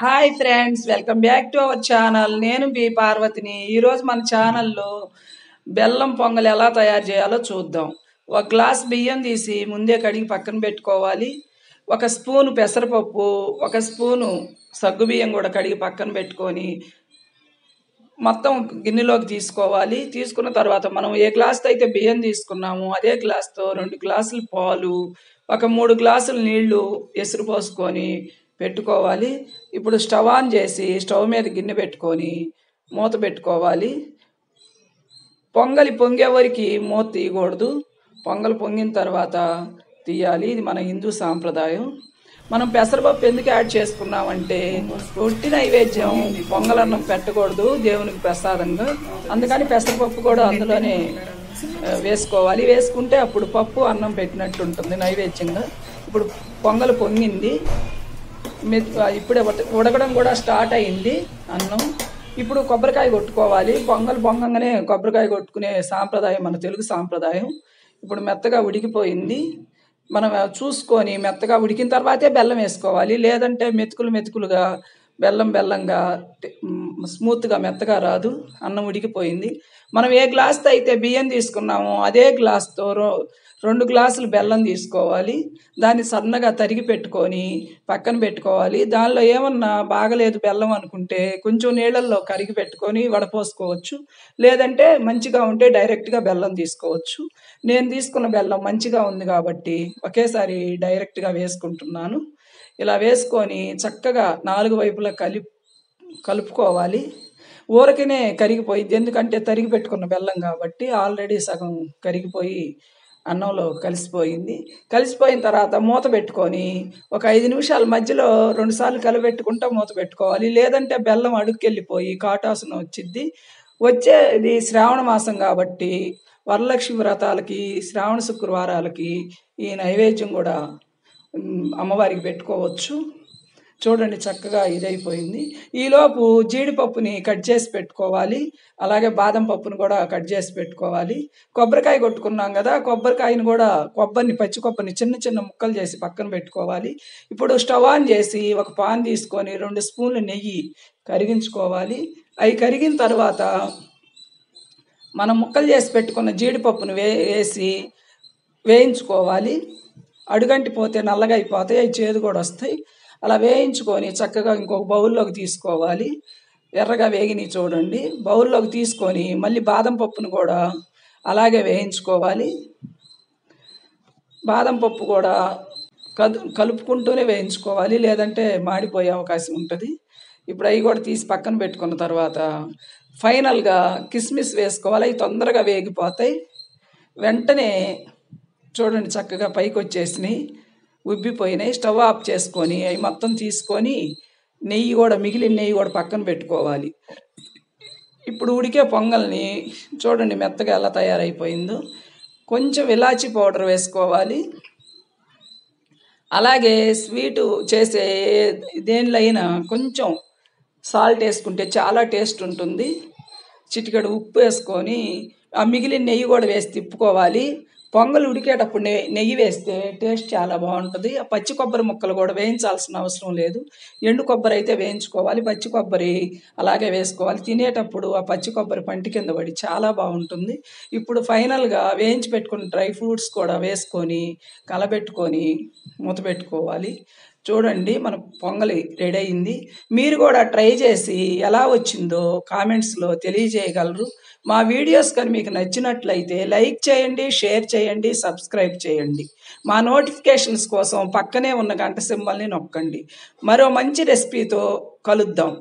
Hi friends welcome back to our channel నేను B పార్వతిని. ఈరోజు మన ఛానల్లో బెల్లం పొంగల్ ఎలా తయారు చేయాలో చూద్దాం. ఒక గ్లాస్ బియ్యం తీసి ముందే కడిగి పక్కన పెట్టుకోవాలి. ఒక స్పూను పెసరపప్పు ఒక స్పూను సగ్గు బియ్యం కూడా కడిగి పక్కన పెట్టుకొని మొత్తం గిన్నెలోకి తీసుకోవాలి. తీసుకున్న తర్వాత మనం ఏ గ్లాస్తో అయితే బియ్యం తీసుకున్నామో అదే గ్లాస్తో రెండు గ్లాసులు పాలు ఒక మూడు గ్లాసులు నీళ్ళు ఎసురు పోసుకొని పెట్టుకోవాలి. ఇప్పుడు స్టవ్ ఆన్ చేసి స్టవ్ మీద గిన్నె పెట్టుకొని మూత పెట్టుకోవాలి. పొంగలి పొంగే వరకు మూత తీయకూడదు. పొంగలి పొంగిన తర్వాత తీయాలి. ఇది మన హిందూ సాంప్రదాయం. మనం పెసరపప్పు ఎందుకు యాడ్ చేసుకున్నామంటే రొట్టి నైవేద్యం పొంగలన్నం పెట్టకూడదు. దేవునికి ప్రసాదంగా. అందుకని పెసరపప్పు కూడా అందులోనే వేసుకోవాలి. వేసుకుంటే అప్పుడు పప్పు అన్నం పెట్టినట్టు ఉంటుంది నైవేద్యంగా. ఇప్పుడు పొంగలు పొంగింది. ఇప్పుడే ఉడకడం కూడా స్టార్ట్ అయింది అన్నం. ఇప్పుడు కొబ్బరికాయ కొట్టుకోవాలి. పొంగల్ పొంగంగానే కొబ్బరికాయ కొట్టుకునే సాంప్రదాయం మన తెలుగు సాంప్రదాయం ఇప్పుడు మెత్తగా ఉడికిపోయింది. మనం చూసుకొని మెత్తగా ఉడికిన తర్వాతే బెల్లం వేసుకోవాలి. లేదంటే మెతుకులు మెతుకులుగా బెల్లం బెల్లంగా స్మూత్గా మెత్తగా రాదు. అన్నం ఉడికిపోయింది. మనం ఏ గ్లాస్తో అయితే బియ్యం తీసుకున్నామో అదే గ్లాస్తో రో- రెండు గ్లాసులు బెల్లం తీసుకోవాలి. దాన్ని సన్నగా తరిగి పెట్టుకొని పక్కన పెట్టుకోవాలి. దానిలో ఏమన్నా బాగలేదు బెల్లం అనుకుంటే కొంచెం నీళ్ళల్లో కరిగి పెట్టుకొని వడపోసుకోవచ్చు. లేదంటే మంచిగా ఉంటే డైరెక్ట్గా బెల్లం తీసుకోవచ్చు. నేను తీసుకున్న బెల్లం మంచిగా ఉంది కాబట్టి ఒకేసారి డైరెక్ట్గా వేసుకుంటున్నాను. ఇలా వేసుకొని చక్కగా నాలుగు వైపులా కలి కలుపుకోవాలి. ఊరకనే కరిగిపోయింది. ఎందుకంటే తరిగి పెట్టుకున్న బెల్లం కాబట్టి ఆల్రెడీ సగం కరిగిపోయి అన్నంలో కలిసిపోయింది. కలిసిపోయిన తర్వాత మూత పెట్టుకొని ఒక ఐదు నిమిషాల మధ్యలో రెండుసార్లు కలిపెట్టుకుంటా మూత పెట్టుకోవాలి. లేదంటే బెల్లం అడుక్కెళ్ళిపోయి కాటాసున వచ్చిద్ది. వచ్చేది శ్రావణ మాసం కాబట్టి వరలక్ష్మి వ్రతాలకి శ్రావణ శుక్రవారాలకి ఈ నైవేద్యం కూడా అమ్మవారికి పెట్టుకోవచ్చు. చూడండి చక్కగా ఇదైపోయింది. ఈలోపు జీడిపప్పుని కట్ చేసి పెట్టుకోవాలి. అలాగే బాదం పప్పును కూడా కట్ చేసి పెట్టుకోవాలి. కొబ్బరికాయ కొట్టుకున్నాం కదా కొబ్బరికాయని కూడా కొబ్బరిని పచ్చి కొబ్బరిని చిన్న చిన్న ముక్కలు చేసి పక్కన పెట్టుకోవాలి. ఇప్పుడు స్టవ్ ఆన్ చేసి ఒక పాన్ తీసుకొని రెండు స్పూన్లు నెయ్యి కరిగించుకోవాలి. అవి కరిగిన తర్వాత మనం ముక్కలు చేసి పెట్టుకున్న జీడిపప్పును వే వేసి వేయించుకోవాలి. అడుగంటి పోతే నల్లగా అయిపోతాయి అవి చేదు కూడా వస్తాయి. అలా వేయించుకొని చక్కగా ఇంకొక బౌల్లోకి తీసుకోవాలి. ఎర్రగా వేగిని చూడండి. బౌల్లోకి తీసుకొని మళ్ళీ బాదం పప్పును కూడా అలాగే వేయించుకోవాలి. బాదం పప్పు కూడా కదు కలుపుకుంటూనే వేయించుకోవాలి. లేదంటే మాడిపోయే అవకాశం ఉంటుంది. ఇప్పుడు అవి కూడా తీసి పక్కన పెట్టుకున్న తర్వాత ఫైనల్గా కిస్మిస్ వేసుకోవాలి. అవి తొందరగా వేగిపోతాయి. వెంటనే చూడండి చక్కగా పైకి వచ్చేసినాయి ఉబ్బిపోయినాయి స్టవ్ ఆఫ్ చేసుకొని అవి మొత్తం తీసుకొని నెయ్యి కూడా మిగిలిన నెయ్యి కూడా పక్కన పెట్టుకోవాలి. ఇప్పుడు ఉడికే పొంగల్ని చూడండి మెత్తగా ఎలా తయారైపోయిందో. కొంచెం ఇలాచీ పౌడర్ వేసుకోవాలి. అలాగే స్వీటు చేసే దేనిలో అయినా కొంచెం సాల్ట్ వేసుకుంటే చాలా టేస్ట్ ఉంటుంది. చిటికెడు ఉప్పు వేసుకొని ఆ మిగిలిన నెయ్యి కూడా వేసి తిప్పుకోవాలి. పొంగల్ ఉడికేటప్పుడు నె నెయ్యి వేస్తే టేస్ట్ చాలా బాగుంటుంది. ఆ పచ్చి కొబ్బరి ముక్కలు కూడా వేయించాల్సిన అవసరం లేదు. ఎండు కొబ్బరి అయితే వేయించుకోవాలి పచ్చి కొబ్బరి అలాగే వేసుకోవాలి. తినేటప్పుడు ఆ పచ్చి కొబ్బరి పంటి కింద పడి చాలా బాగుంటుంది. ఇప్పుడు ఫైనల్గా వేయించి పెట్టుకున్న డ్రై ఫ్రూట్స్ కూడా వేసుకొని కలబెట్టుకొని మూత పెట్టుకోవాలి. చూడండి మన పొంగలి రెడీ అయింది. మీరు కూడా ట్రై చేసి ఎలా వచ్చిందో కామెంట్స్లో తెలియజేయగలరు. మా వీడియోస్ కానీ మీకు నచ్చినట్లయితే లైక్ చేయండి షేర్ చేయండి సబ్స్క్రైబ్ చేయండి. మా నోటిఫికేషన్స్ కోసం పక్కనే ఉన్న గంట సింబల్ని నొక్కండి. మరో మంచి రెసిపీతో కలుద్దాం.